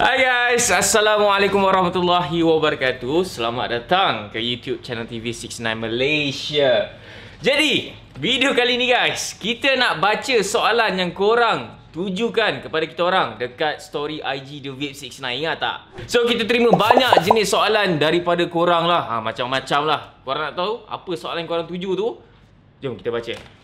Hai guys, Assalamualaikum warahmatullahi wabarakatuh. Selamat datang ke YouTube channel TV69 Malaysia. Jadi, video kali ni guys Kita nak baca soalan yang korang tujukan kepada kita orang Dekat story IG The Vape69, ingat tak? So, kita terima banyak jenis soalan daripada korang lah. Ha, Macam-macam lah. Korang nak tahu apa soalan korang tuju tu? Jom kita baca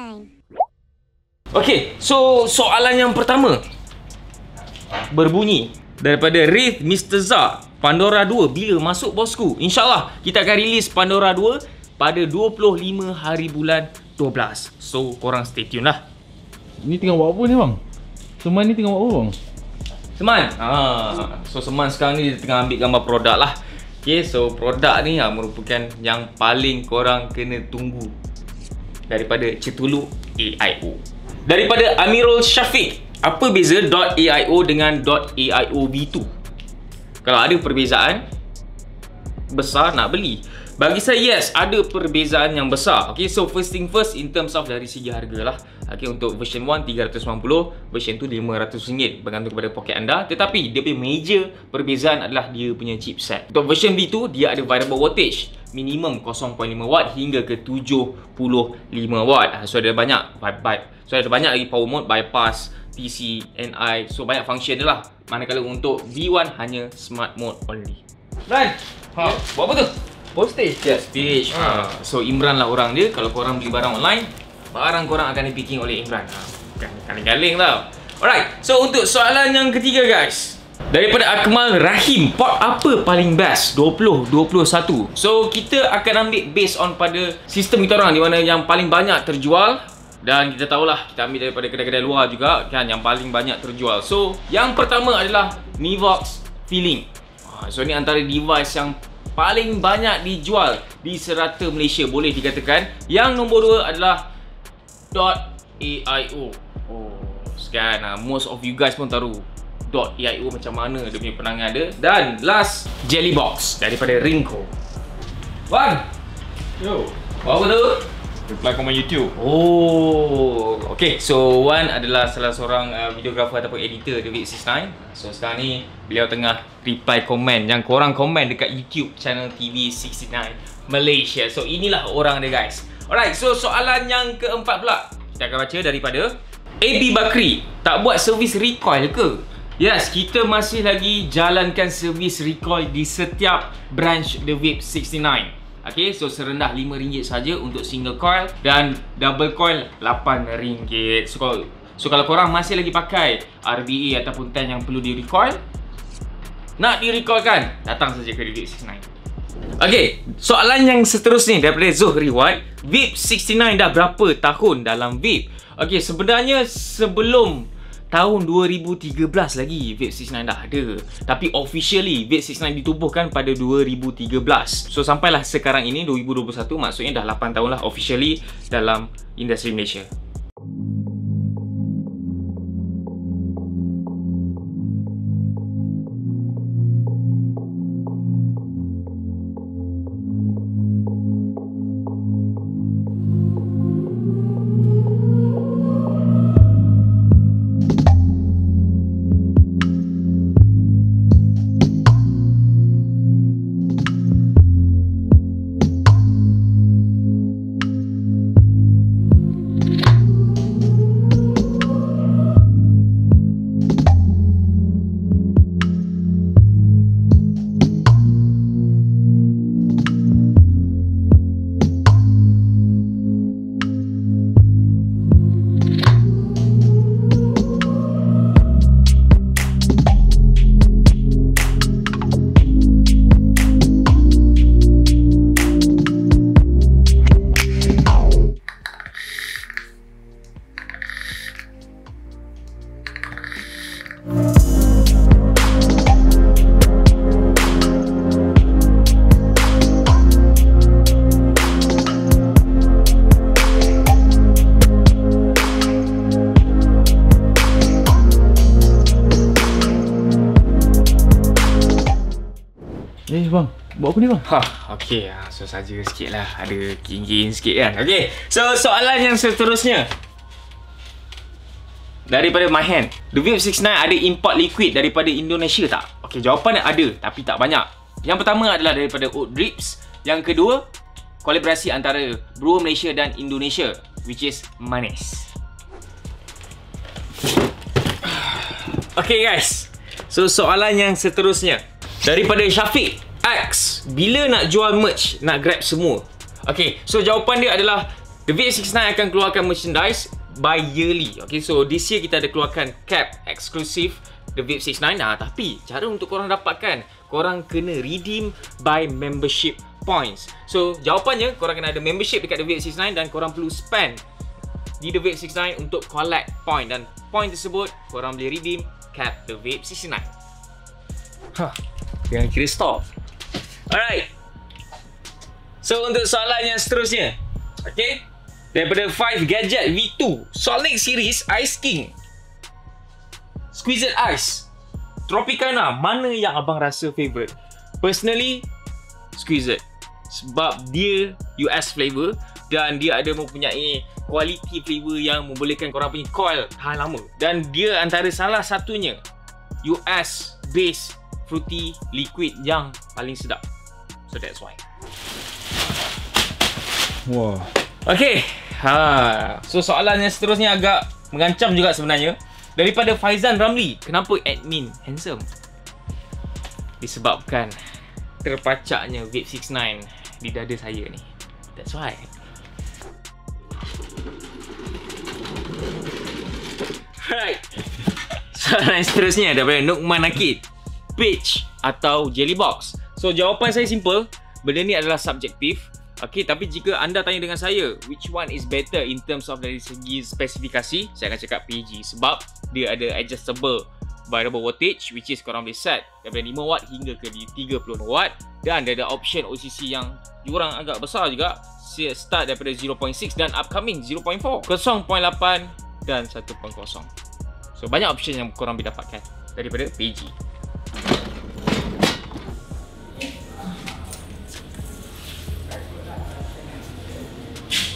69. Okay, so soalan yang pertama berbunyi daripada Rith Mr. Zah Pandora 2 bila masuk bosku? InsyaAllah kita akan release Pandora 2 pada 25 hari bulan 12. So korang stay tune lah. Ni tengah buat apa ni bang? Seman ni tengah buat apa bang? Seman. Ha, so Seman sekarang ni dia tengah ambil gambar produk lah. Okay, so produk ni ha, merupakan yang paling korang kena tunggu daripada Cetulu AIO. Daripada Amirul Syafiq, apa beza .aio dengan .aio v2? Kalau ada perbezaan besar nak beli. Bagi saya yes, ada perbezaan yang besar. Okay, so first thing first in terms of dari segi harga lah. Okay, untuk version 1 390, version 2 500 ringgit bergantung kepada poket anda. Tetapi dia punya major perbezaan adalah dia punya chipset. Untuk version V2 dia ada variable voltage minimum 0.5 watt hingga ke 75 watt. So ada banyak bypass. So ada banyak lagi power mode bypass TC, NI. So banyak function dia lah. Manakala untuk V1 hanya smart mode only. Ran, ha, buat apa tu? Postage Ya, stage. Ha. So Imran lah orang dia. Kalau korang beli barang online, barang korang akan di-picking oleh Imran. Ha. Bukan galing-galing tau. Alright, so untuk soalan yang ketiga guys. Daripada Akmal Rahim, pot apa paling best? 20, 21. So kita akan ambil based on pada sistem kita orang di mana yang paling banyak terjual dan kita tahulah kita ambil daripada kedai-kedai luar juga kan yang paling banyak terjual. So yang pertama adalah Nivox Feeling. Ha, So ni antara device yang paling banyak dijual di serata Malaysia boleh dikatakan. Yang nombor dua adalah .aio. Oh, sekarang uh, most of you guys pun tahu .aio macam mana dia punya penangan dia. Dan last Jelly Box daripada Rinko. Wan, Yo apa tu? Reply komen YouTube Oh, okay. So Wan adalah salah seorang uh, videographer ataupun editor David 69. So sekarang ni beliau tengah reply komen yang korang komen dekat YouTube channel TV 69 Malaysia. So inilah orang dia guys. Alright, so soalan yang keempat pula. Kita akan baca daripada AB Bakri. Tak buat servis recoil ke? Yes, kita masih lagi jalankan servis recoil di setiap branch The Vape 69. Okay, so serendah RM5 saja untuk single coil dan double coil RM8. So kalau, so kalau korang masih lagi pakai RBA ataupun 10 yang perlu di recoil, nak di recoil kan? Datang saja ke Vape 69. Okay, soalan yang seterusnya daripada Zuhri Wat. Vape 69 dah berapa tahun dalam vape? Okay, sebenarnya sebelum tahun 2013 lagi Vape 69 dah ada. Tapi officially Vape 69 ditubuhkan pada 2013. So sampailah sekarang ini 2021 maksudnya dah 8 tahun lah officially dalam industri Malaysia. Buat apa ni bang? Ha, okey. Ha, so saja sikit lah. Ada king-king sikit kan. Okey. So soalan yang seterusnya. Daripada my hand. The Vape 69 ada import liquid daripada Indonesia tak? Okey, jawapan ada tapi tak banyak. Yang pertama adalah daripada Oat Drips. Yang kedua, kolaborasi antara Brewer Malaysia dan Indonesia which is Manis. Okay guys. So soalan yang seterusnya daripada Syafiq X, bila nak jual merch nak grab semua? Okay, so jawapan dia adalah The V69 akan keluarkan merchandise by yearly. Okay, so this year kita ada keluarkan cap eksklusif The Vape 69 nah, tapi cara untuk korang dapatkan korang kena redeem by membership points. So jawapannya korang kena ada membership dekat The Vape 69 dan korang perlu spend di The Vape 69 untuk collect point dan point tersebut korang boleh redeem cap The Vape 69. Hah, jangan kira stop. Alright. So untuk soalan yang seterusnya. Okay. Daripada 5 Gadget V2 Sonic Series Ice King Squeezed Ice Tropicana Mana yang abang rasa favourite? Personally Squeezed Sebab dia US flavor Dan dia ada mempunyai Quality flavor yang membolehkan korang punya coil tahan lama Dan dia antara salah satunya US based fruity liquid yang paling sedap So that's why Wah. Okay. Ha. So soalan yang seterusnya agak mengancam juga sebenarnya. Daripada Faizan Ramli, kenapa admin handsome? Disebabkan terpacaknya Vape 69 di dada saya ni. That's why. Right. Soalan yang seterusnya daripada Nukman Nakid. Peach atau Jelly Box? So jawapan saya simple. Benda ni adalah subjektif. Okay, tapi jika anda tanya dengan saya, which one is better in terms of dari segi spesifikasi, saya akan cakap PG sebab dia ada adjustable variable wattage which is korang boleh set daripada 5 watt hingga ke 30 watt dan dia ada option OCC yang jurang agak besar juga start daripada 0.6 dan upcoming 0.4 0.8 dan 1.0 so banyak option yang korang boleh dapatkan daripada PG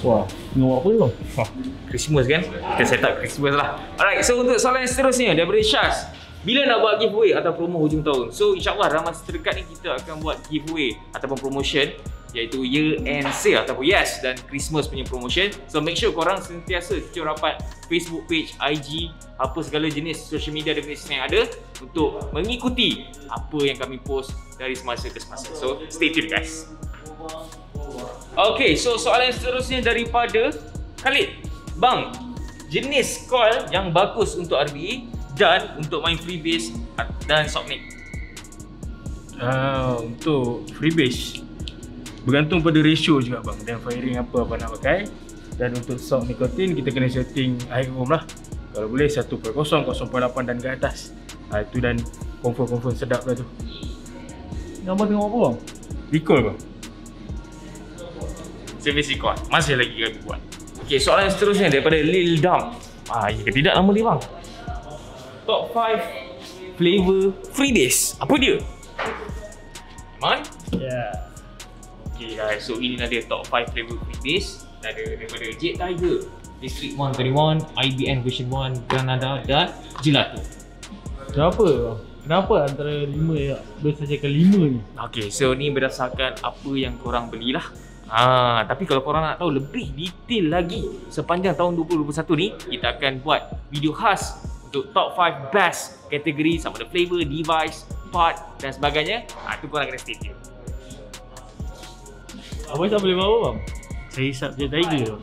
Wah, buat apa bang? Wah, Christmas kan? Kita set up Christmas lah. Alright, so untuk soalan yang seterusnya daripada Syaz. Bila nak buat giveaway atau promo hujung tahun? So insyaAllah dalam masa terdekat ni kita akan buat giveaway ataupun promotion iaitu year end sale ataupun yes dan Christmas punya promotion. So make sure korang sentiasa cucuk rapat Facebook page, IG, apa segala jenis social media dan business yang ada untuk mengikuti apa yang kami post dari semasa ke semasa. So stay tune guys. Okay, so soalan seterusnya daripada Khalid. Bang, jenis coil yang bagus untuk RBE dan untuk main freebase dan softnik. Uh, untuk freebase bergantung pada ratio juga bang dan firing apa apa nak pakai dan untuk soft nikotin kita kena setting high room lah kalau boleh 1.0, 0.8 dan ke atas ha, itu dan confirm-confirm sedap lah tu abang tengok apa bang? recall bang Service record. Masih lagi kami buat. Okay, soalan seterusnya daripada Lil Dam. Ah, ya ke tidak nama dia bang? Top 5 flavor freebase. Apa dia? Man? yeah. Okay guys, so ini dia top 5 flavor freebase. Ada daripada Jet Tiger, District 131, IBN version 1, Granada dan Gelato. Kenapa bang? Kenapa antara lima yang bersajakan lima ni? Okay, so ni berdasarkan apa yang korang belilah. Ah, tapi kalau korang nak tahu lebih detail lagi sepanjang tahun 2021 ni, kita akan buat video khas untuk top 5 best kategori sama ada flavor, device, part dan sebagainya. Ah, tu korang kena stay tune. Abang tak boleh bawa bang? saya hisap je tiger bang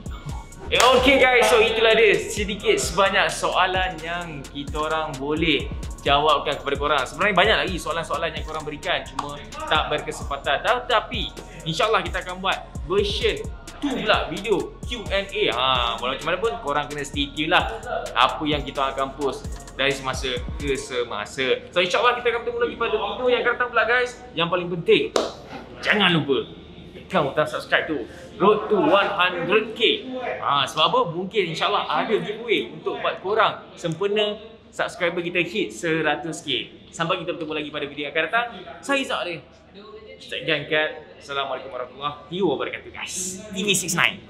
Eh, okay guys, so itulah dia sedikit sebanyak soalan yang kita orang boleh jawabkan kepada korang. Sebenarnya banyak lagi soalan-soalan yang korang berikan cuma tak berkesempatan. Tetapi insyaAllah kita akan buat version 2 pula video Q&A. Ha, walau macam mana pun korang kena stay tune lah apa yang kita akan post dari semasa ke semasa. So insyaAllah kita akan bertemu lagi pada video yang akan datang pula guys. Yang paling penting, jangan lupa tekan butang subscribe tu Road to 100k ha, Sebab apa? Mungkin insyaAllah ada giveaway Untuk buat korang sempena subscriber kita hit 100k. Sampai kita bertemu lagi pada video yang akan datang. Saya Izzak dia. Ustaz Jangkat. Assalamualaikum warahmatullahi wabarakatuh guys. TV69.